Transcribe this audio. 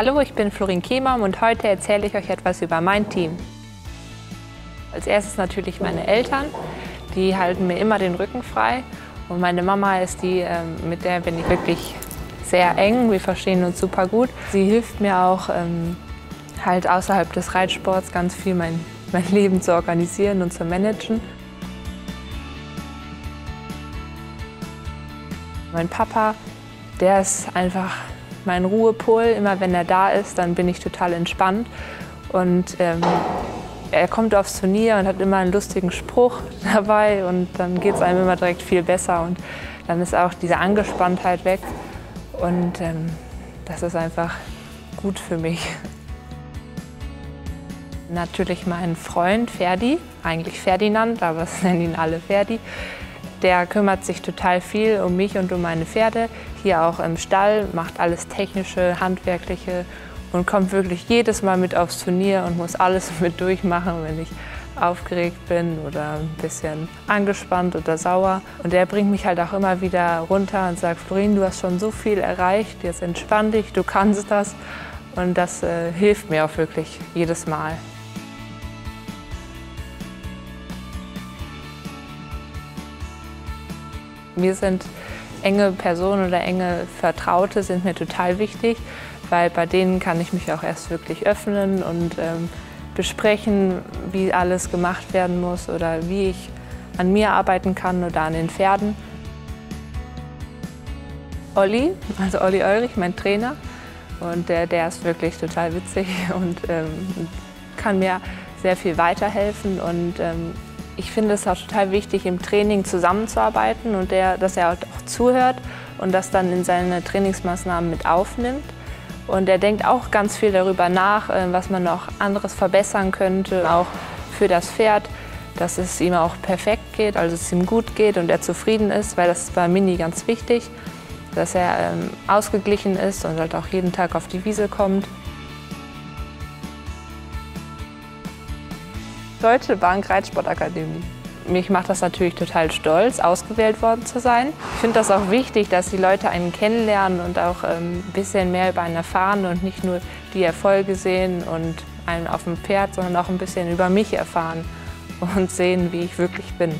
Hallo, ich bin Florin Kemam und heute erzähle ich euch etwas über mein Team. Als erstes natürlich meine Eltern, die halten mir immer den Rücken frei. Und meine Mama ist die, ähm, mit der bin ich wirklich sehr eng. Wir verstehen uns super gut. Sie hilft mir auch ähm, halt außerhalb des Reitsports ganz viel mein, mein Leben zu organisieren und zu managen. Mein Papa, der ist einfach mein Ruhepol. Immer wenn er da ist, dann bin ich total entspannt. Und ähm, er kommt aufs Turnier und hat immer einen lustigen Spruch dabei und dann geht es einem immer direkt viel besser und dann ist auch diese Angespanntheit weg und ähm, das ist einfach gut für mich. Natürlich mein Freund Ferdi, eigentlich Ferdinand, aber es nennen ihn alle Ferdi. Der kümmert sich total viel um mich und um meine Pferde. Hier auch im Stall, macht alles Technische, Handwerkliche und kommt wirklich jedes Mal mit aufs Turnier und muss alles mit durchmachen, wenn ich aufgeregt bin oder ein bisschen angespannt oder sauer. Und der bringt mich halt auch immer wieder runter und sagt, Florin, du hast schon so viel erreicht, jetzt entspann dich, du kannst das. Und das äh, hilft mir auch wirklich jedes Mal. Mir sind enge Personen oder enge Vertraute sind mir total wichtig, weil bei denen kann ich mich auch erst wirklich öffnen und ähm, besprechen, wie alles gemacht werden muss oder wie ich an mir arbeiten kann oder an den Pferden. Olli, also Olli Eurich, mein Trainer, und der, der ist wirklich total witzig und ähm, kann mir sehr viel weiterhelfen und ähm, ich finde es auch total wichtig, im Training zusammenzuarbeiten und der, dass er auch zuhört und das dann in seine Trainingsmaßnahmen mit aufnimmt. Und er denkt auch ganz viel darüber nach, äh, was man noch anderes verbessern könnte, auch für das Pferd, dass es ihm auch perfekt geht, also es ihm gut geht und er zufrieden ist, weil das ist bei Mini ganz wichtig, dass er ähm, ausgeglichen ist und halt auch jeden Tag auf die Wiese kommt. Deutsche Bank Reitsportakademie. Mich macht das natürlich total stolz, ausgewählt worden zu sein. Ich finde das auch wichtig, dass die Leute einen kennenlernen und auch ähm, ein bisschen mehr über einen erfahren und nicht nur die Erfolge sehen und einen auf dem Pferd, sondern auch ein bisschen über mich erfahren und sehen, wie ich wirklich bin.